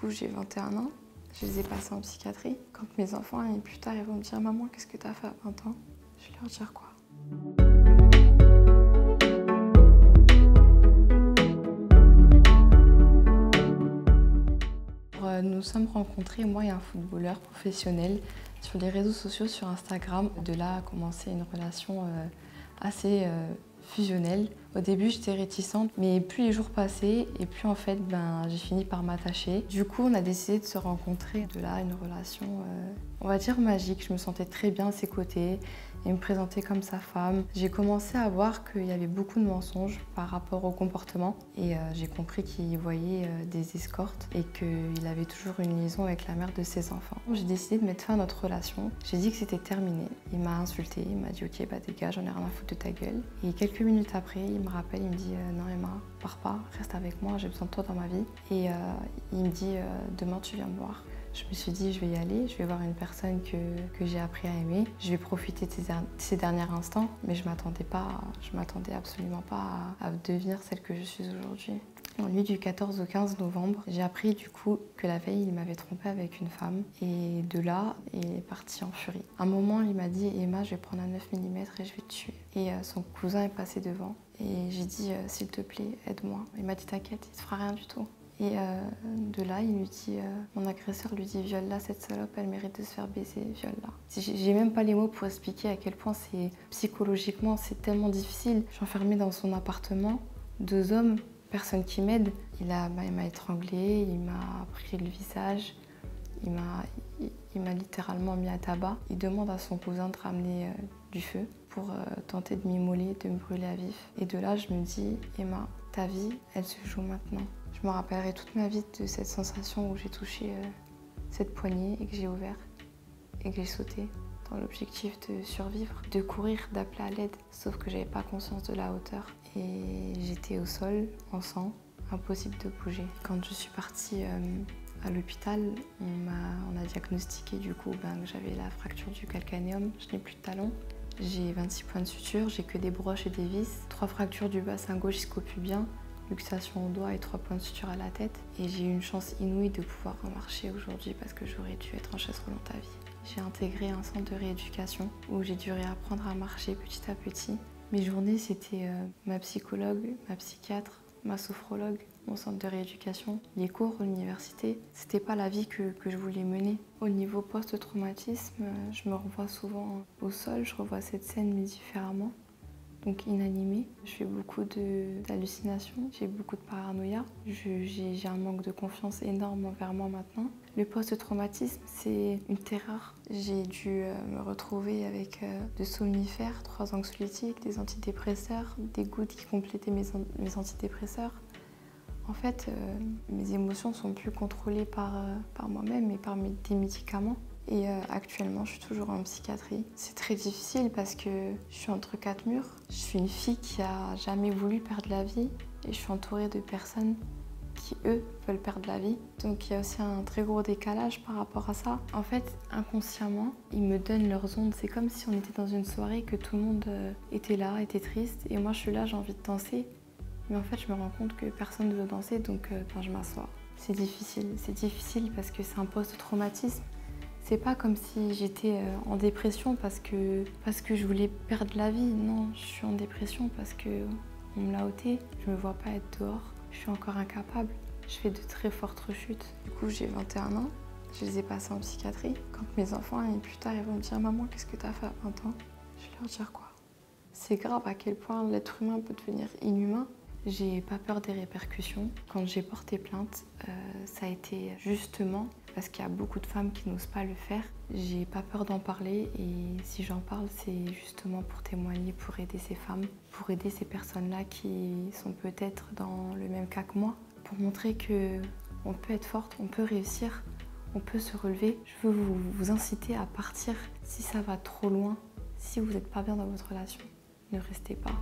coup, j'ai 21 ans. Je les ai passés en psychiatrie. Quand mes enfants, et plus tard, ils vont me dire Maman, qu'est-ce que tu as fait à 20 ans? Je vais leur dire quoi? Euh, Nous sommes rencontrés, moi et un footballeur professionnel, sur les réseaux sociaux, sur Instagram. De là a commencé une relation euh, assez euh, fusionnelle. Au début, j'étais réticente, mais plus les jours passaient, et plus en fait, ben, j'ai fini par m'attacher. Du coup, on a décidé de se rencontrer. De là, une relation, euh, on va dire magique. Je me sentais très bien à ses côtés et me présenter comme sa femme. J'ai commencé à voir qu'il y avait beaucoup de mensonges par rapport au comportement et euh, j'ai compris qu'il voyait euh, des escortes et qu'il avait toujours une liaison avec la mère de ses enfants. J'ai décidé de mettre fin à notre relation. J'ai dit que c'était terminé. Il m'a insulté, il m'a dit ok bah dégage, j'en ai rien à foutre de ta gueule. Et quelques minutes après, me rappelle, il me dit euh, non Emma, pars pas, reste avec moi, j'ai besoin de toi dans ma vie. Et il me dit demain tu viens me voir. Je me suis dit, je vais y aller, je vais voir une personne que, que j'ai appris à aimer. Je vais profiter de ces, derniers instants, mais je m'attendais pas, je m'attendais absolument pas à, devenir celle que je suis aujourd'hui. En nuit du 14 au 15 novembre, j'ai appris du coup que la veille, il m'avait trompé avec une femme. Et de là, il est parti en furie. À un moment, il m'a dit, Emma, je vais prendre un 9 mm et je vais te tuer. Et euh, son cousin est passé devant. Et j'ai dit, euh, s'il te plaît, aide-moi. Il m'a dit, t'inquiète, il ne fera rien du tout. Et euh, de là, il lui dit, mon agresseur lui dit, viole-la, cette salope, elle mérite de se faire baiser, viole-la. J'ai même pas les mots pour expliquer à quel point c'est psychologiquement, c'est tellement difficile. Je suis enfermée dans son appartement, deux hommes, personne qui m'aide. Il m'a il étranglé, il m'a pris le visage, il m'a littéralement mis à tabac. Il demande à son cousin de ramener euh, du feu pour tenter de m'immoler, de me brûler à vif. Et de là, je me dis, Emma, ta vie, elle se joue maintenant. Je me rappellerai toute ma vie de cette sensation où j'ai touché euh, cette poignée et que j'ai ouvert et que j'ai sauté l'objectif de survivre, de courir, d'appeler à l'aide, sauf que j'avais pas conscience de la hauteur et j'étais au sol, en sang, impossible de bouger. Quand je suis partie euh, à l'hôpital, on, a, diagnostiqué du coup ben, que j'avais la fracture du calcanéum, je n'ai plus de talon. J'ai 26 points de suture, j'ai que des broches et des vis, trois fractures du bassin gauche jusqu'au pubien, luxation au doigt et trois points de suture à la tête. Et j'ai eu une chance inouïe de pouvoir marcher aujourd'hui parce que j'aurais dû être en chaise roulante à vie. J'ai intégré un centre de rééducation où j'ai dû réapprendre à marcher petit à petit. Mes journées, c'était euh, ma psychologue, ma psychiatre, ma sophrologue, mon centre de rééducation, les cours, l'université. C'était pas la vie que, je voulais mener. Au niveau post-traumatisme, euh, je me revois souvent au sol, je revois cette scène mais différemment donc inanimée. Je fais beaucoup d'hallucinations, j'ai beaucoup de paranoïa. J'ai un manque de confiance énorme envers moi maintenant. Le post-traumatisme, c'est une terreur. J'ai dû euh, me retrouver avec euh, de somnifères, trois anxiolytiques, des antidépresseurs, des gouttes qui complétaient mes, antidépresseurs. En fait, euh, mes émotions sont plus contrôlées par, moi-même et par des médicaments. Et euh, actuellement, je suis toujours en psychiatrie. C'est très difficile parce que je suis entre quatre murs. Je suis une fille qui a jamais voulu perdre la vie et je suis entourée de personnes qui, eux, veulent perdre la vie. Donc il y a aussi un très gros décalage par rapport à ça. En fait, inconsciemment, ils me donnent leurs ondes. C'est comme si on était dans une soirée, que tout le monde euh, était là, était triste. Et moi, je suis là, j'ai envie de danser. Mais en fait, je me rends compte que personne ne veut danser, donc euh, ben, je m'assois. C'est difficile. C'est difficile parce que c'est un post-traumatisme. C'est pas comme si j'étais euh, en dépression parce que, parce que je voulais perdre la vie. Non, je suis en dépression parce que on me l'a ôté. Je me vois pas être dehors. Je suis encore incapable. Je fais de très fortes rechutes. Du coup, j'ai 21 ans. Je les ai passés en psychiatrie. Quand mes enfants, et plus tard, ils vont me dire Maman, qu'est-ce que tu as fait à 20 ans? Je vais leur dire quoi? C'est grave à quel point l'être humain peut devenir inhumain. J'ai pas peur des répercussions. Quand j'ai porté plainte, euh, ça a été justement parce qu'il y a beaucoup de femmes qui n'osent pas le faire. J'ai pas peur d'en parler et si j'en parle, c'est justement pour témoigner, pour aider ces femmes, pour aider ces personnes-là qui sont peut-être dans le même cas que moi, pour montrer que on peut être forte, on peut réussir, on peut se relever. Je veux vous, vous inciter à partir si ça va trop loin, si vous n'êtes pas bien dans votre relation. Ne restez pas.